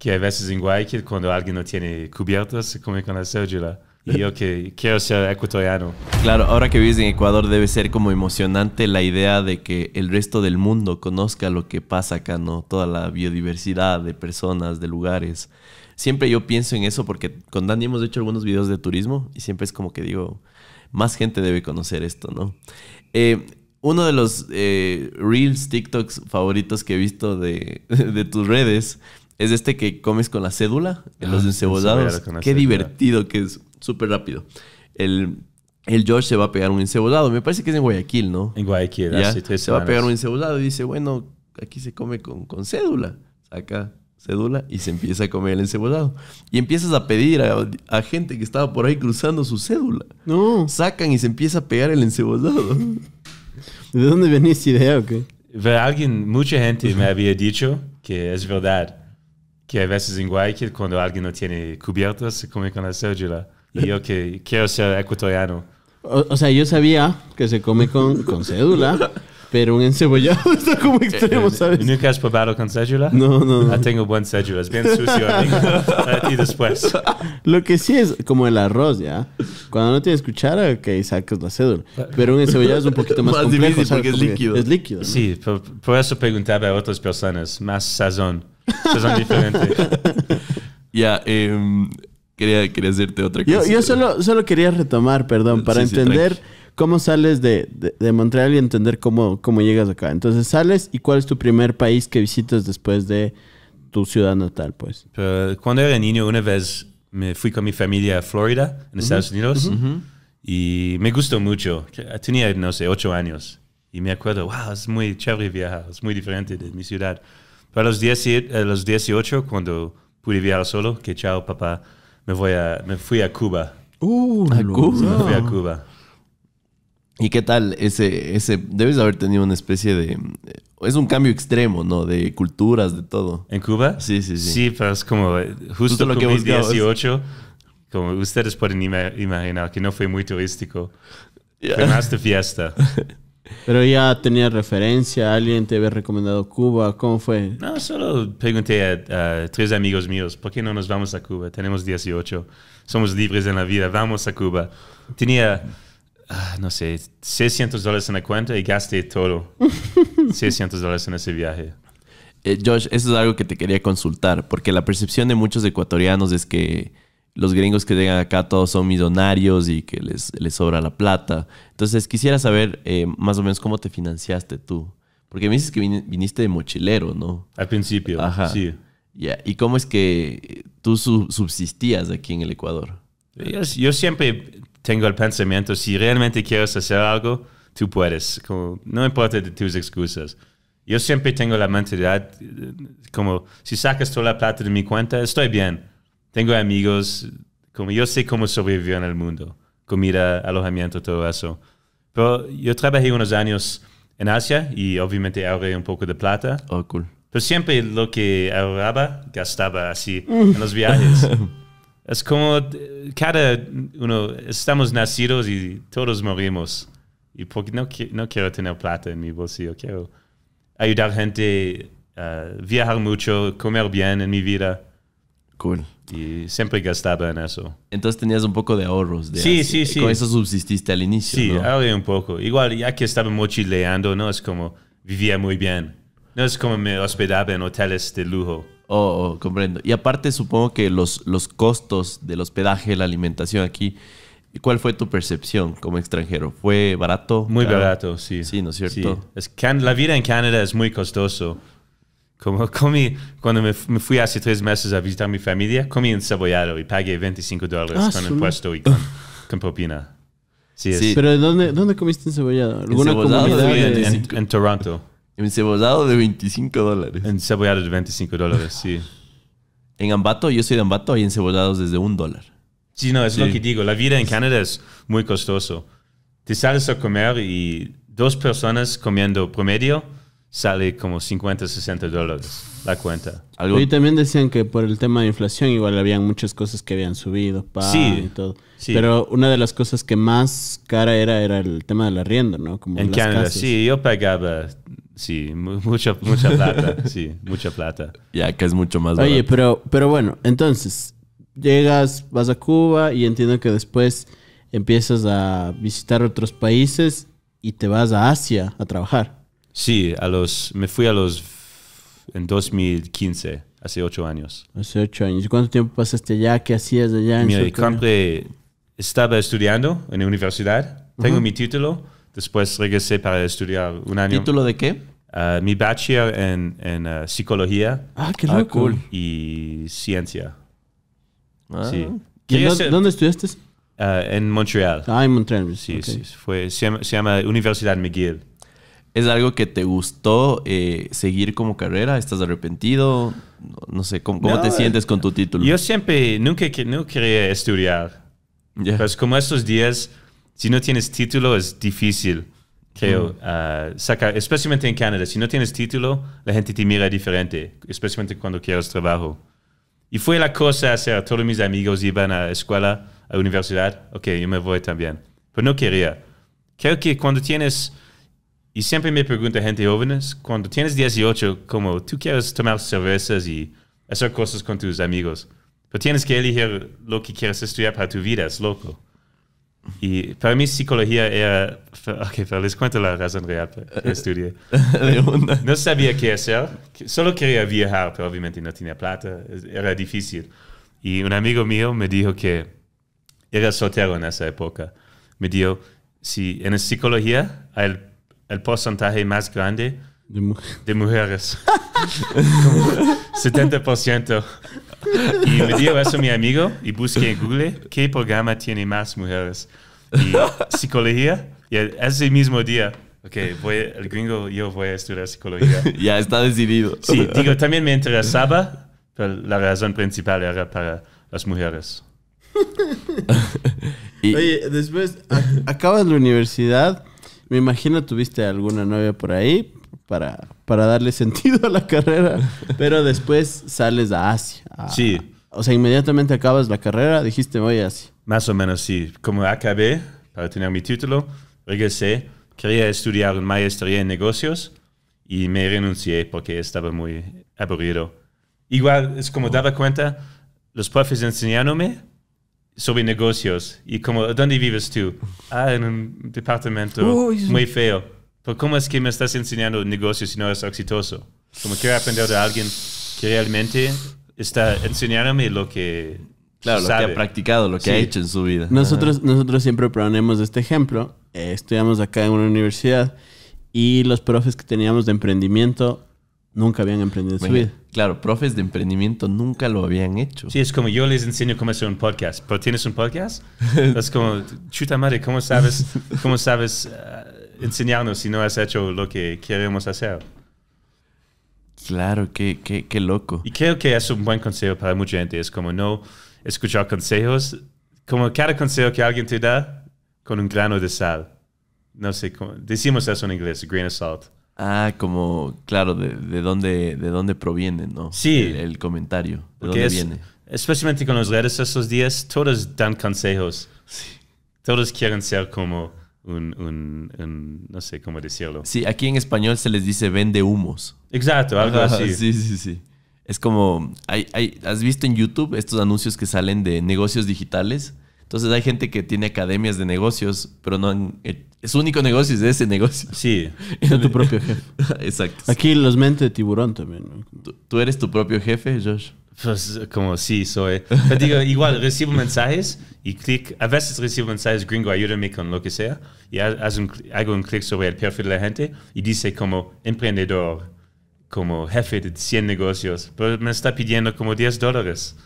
que a veces en Guayaquil, cuando alguien no tiene cubiertos, se come con la cédula. Y yo que quiero ser ecuatoriano. Claro, ahora que vives en Ecuador debe ser como emocionante la idea de que el resto del mundo conozca lo que pasa acá, ¿no? Toda la biodiversidad de personas, de lugares. Siempre yo pienso en eso porque con Dani hemos hecho algunos videos de turismo y siempre es como que digo, más gente debe conocer esto, ¿no? Eh, uno de los eh, Reels, TikToks favoritos que he visto de, de tus redes es este que comes con la cédula en los Ah, encebollados. con la Qué cédula. divertido que es, súper rápido. El, el Josh se va a pegar un encebollado. Me parece que es en Guayaquil, ¿no? En Guayaquil, Ya, hace tres se va a pegar un encebollado y dice, bueno, aquí se come con, con cédula. Saca cédula y se empieza a comer el encebollado. Y empiezas a pedir a, a gente que estaba por ahí cruzando su cédula. No. Sacan y se empieza a pegar el encebollado. ¿De dónde venía esa idea o qué? Pero alguien, mucha gente me había dicho que es verdad, que a veces en Guayaquil, cuando alguien no tiene cubiertos, se come con la cédula. Y yo que quiero ser ecuatoriano. O, o sea, yo sabía que se come con, con cédula, pero un encebollado está como extremo, ¿sabes? ¿Nunca has probado con cédula? No, no, no. Ah, tengo buen cédula, es bien sucio. amigo. Para ti después. Lo que sí es como el arroz, ¿ya? Cuando no tienes cuchara, ok, sacas la cédula. Pero un encebollado es un poquito más, Más complejo, difícil porque es que líquido. Es líquido. ¿no? Sí, por, por eso preguntaba a otras personas, más sazón. Sazón diferente. ya, em, quería, quería hacerte otra Yo, cosa. yo solo, solo quería retomar, perdón, para Sí, sí, entender tranqui. cómo sales de, de- de Montreal y entender cómo, cómo llegas acá. Entonces sales y cuál es tu primer país que visitas después de tu ciudad natal, pues. Pero cuando era niño, una vez me fui con mi familia a Florida, en Estados Unidos, y me gustó mucho. Tenía, no sé, ocho años. Y me acuerdo, wow, es muy chévere viajar, es muy diferente de mi ciudad. Pero a los, 10, a los 18, cuando pude viajar solo, que chao, papá, me, voy a, me fui a Cuba. Uh, ¿A Cuba? Me fui a Cuba. ¿Y qué tal ese, ese? Debes haber tenido una especie de... Es un cambio extremo, ¿no? De culturas, de todo. ¿En Cuba? Sí, sí, sí. Sí, pero es como eh, justo, Justo lo que buscabas. 18. Como ustedes pueden ima- imaginar que no fue muy turístico. Ya. Fue más de fiesta. Pero ya tenías referencia, alguien te había recomendado Cuba, ¿cómo fue? No, solo pregunté a, a tres amigos míos, ¿por qué no nos vamos a Cuba? Tenemos 18, somos libres en la vida, vamos a Cuba. Tenía, ah, no sé, 600 dólares en la cuenta y gasté todo. 600 dólares en ese viaje. Eh, Josh, eso es algo que te quería consultar, porque la percepción de muchos ecuatorianos es que los gringos que llegan acá todos son millonarios y que les, les sobra la plata. Entonces, quisiera saber eh, más o menos cómo te financiaste tú. Porque me dices que vini- viniste de mochilero, ¿no? Al principio, Ajá. sí. Ya, ¿Y cómo es que tú su- subsistías aquí en el Ecuador? Yo, yo siempre tengo el pensamiento, si realmente quieres hacer algo, tú puedes. Como, no importa de tus excusas. Yo siempre tengo la mentalidad, eh, como, si sacas toda la plata de mi cuenta, estoy bien. Tengo amigos, como yo sé cómo sobrevivir en el mundo. Comida, alojamiento, todo eso. Pero yo trabajé unos años en Asia y obviamente ahorré un poco de plata. Oh, cool. Pero siempre lo que ahorraba, gastaba así en los viajes. Es como eh, cada uno, estamos nacidos y todos morimos. Y porque no, no quiero tener plata en mi bolsillo, quiero ayudar gente a viajar mucho, comer bien en mi vida. Cool. Y siempre gastaba en eso. Entonces tenías un poco de ahorros. De Sí, Asia. sí, sí. Con eso subsististe al inicio. Sí, ¿no? ahorré un poco. Igual, ya que estaba mochileando, no es como vivía muy bien. No es como me hospedaba en hoteles de lujo. Oh, oh, comprendo. Y aparte supongo que los, los costos del hospedaje, la alimentación aquí, ¿cuál fue tu percepción como extranjero? ¿Fue barato? Muy Caro? barato, sí. Sí, ¿no es cierto? Es can- la vida en Canadá es muy costoso. Como comí, cuando me, me fui hace tres meses a visitar a mi familia, comí encebollado y pagué 25 dólares Ah, con impuesto y con, con propina. Sí, es. Sí. ¿Pero ¿dónde, dónde comiste encebollado? ¿Alguna Encebollado, en, de- en- en Toronto. Encebollado de 25 dólares. Encebollado de 25 dólares, sí. En Ambato, yo soy de Ambato, hay encebollados desde un dólar. Sí, no, es Sí. lo que digo. La vida en Canadá es muy costoso. Te sales a comer y dos personas comiendo promedio sale como 50, 60 dólares la cuenta. Algo, Y también decían que por el tema de inflación igual habían muchas cosas que habían subido, pan Sí, y todo. sí. Pero una de las cosas que más cara era era el tema del arriendo, ¿no? Como En las Canadá, casas. sí, yo pagaba Sí, mu- mucha, mucha plata. sí, mucha plata. Ya acá es mucho más Oye, barato. pero, pero bueno, entonces, llegas, vas a Cuba y entiendo que después empiezas a visitar otros países y te vas a Asia a trabajar. Sí, a los, me fui a los en 2015, hace ocho años. Hace ocho años. ¿Y cuánto tiempo pasaste allá? ¿Qué hacías allá en Mira, compré- estaba estudiando en la universidad, tengo mi título, después regresé para estudiar un año. ¿Título de qué? Ah, mi bachelor en, en ah, psicología Ah, qué Ah, loco. cool. y ciencia. Ah, Sí. ¿Y dónde, ser- dónde estudiaste? en Montreal. Ah, en Montreal. Sí, ok. sí, fue, se, llama, se llama Universidad McGill. ¿Es algo que te gustó eh, seguir como carrera? ¿Estás arrepentido? No, no sé, ¿cómo, cómo No, te sientes con tu título? Yo siempre, nunca que- no quería estudiar. Ya. Pues como estos días, si no tienes título es difícil, creo, ah, sacar, especialmente en Canadá. Si no tienes título, la gente te mira diferente, especialmente cuando quieres trabajo. Y fue la cosa hacer, todos mis amigos iban a escuela, a universidad, ok, yo me voy también. Pero no quería. Creo que cuando tienes, y siempre me pregunta gente jóvenes, cuando tienes 18, como tú quieres tomar cervezas y hacer cosas con tus amigos, pero tienes que elegir lo que quieres estudiar para tu vida, es loco. Y para mí psicología era, ok, pero les cuento la razón real para que estudié. de una. No sabía qué hacer, solo quería viajar, pero obviamente no tenía plata, era difícil. Y un amigo mío me dijo que era soltero en esa época. Me dijo, si en psicología hay el, porcentaje más grande De mu- de mujeres, como 70%. Y me dijo eso mi amigo y busqué en Google qué programa tiene más mujeres. Y psicología, y ese mismo día, ok, voy, el gringo, yo voy a estudiar psicología. ya está decidido. Sí, digo, también me interesaba, pero la razón principal era para las mujeres. Y- Oye, después a- acabas la universidad. Me imagino tuviste alguna novia por ahí para, para darle sentido a la carrera. Pero después sales a Asia. a- Sí. O sea, inmediatamente acabas la carrera, dijiste voy a Asia. Más o menos sí. Como acabé para tener mi título, regresé, quería estudiar una maestría en negocios y me renuncié porque estaba muy aburrido. Igual es como daba cuenta, los profes enseñándome sobre negocios y como, ¿dónde vives tú? Ah, en un departamento muy feo. Pero ¿cómo es que me estás enseñando negocios si no eres exitoso? Como quiero aprender de alguien que realmente está enseñándome lo que claro, lo que ha practicado, lo que ha Sí. hecho en su vida. Nosotros, nosotros siempre ponemos este ejemplo. Eh, estudiamos acá en una universidad y los profes que teníamos de emprendimiento nunca habían emprendido en su vida. Claro, profes de emprendimiento nunca lo habían hecho. Sí, es como yo les enseño cómo hacer un podcast, pero tienes un podcast. Es como, chuta madre, ¿cómo sabes, cómo sabes eh, enseñarnos si no has hecho lo que queremos hacer? Claro, qué, qué, qué loco. Y creo que es un buen consejo para mucha gente. Es como no escuchar consejos, como cada consejo que alguien te da con un grano de sal. No sé cómo, decimos eso en inglés, grain of salt. Ah, como, claro, de, de dónde, de dónde proviene, ¿no? Sí. El, el comentario. ¿De Porque dónde es- viene? Especialmente con las redes estos días, todos dan consejos. Todos quieren ser como un, un- un- no sé cómo decirlo. Sí, aquí en español se les dice vende humos. Exacto, algo Ajá, así. Sí, sí, sí. Es como, hay, hay, ¿has visto en YouTube estos anuncios que salen de negocios digitales? Entonces hay gente que tiene academias de negocios, pero no han... Su único negocio es ese negocio. Sí, Ser tu propio jefe. Exacto. Aquí los mente de tiburón también. ¿no? ¿Tú, tú eres tu propio jefe, Josh? pues como sí, soy. Pero digo, igual recibo mensajes y clic, a veces recibo mensajes, gringo, ayúdame con lo que sea, y un hago un clic sobre el perfil de la gente y dice como emprendedor, como jefe de 100 negocios, pero me está pidiendo como 10 dólares.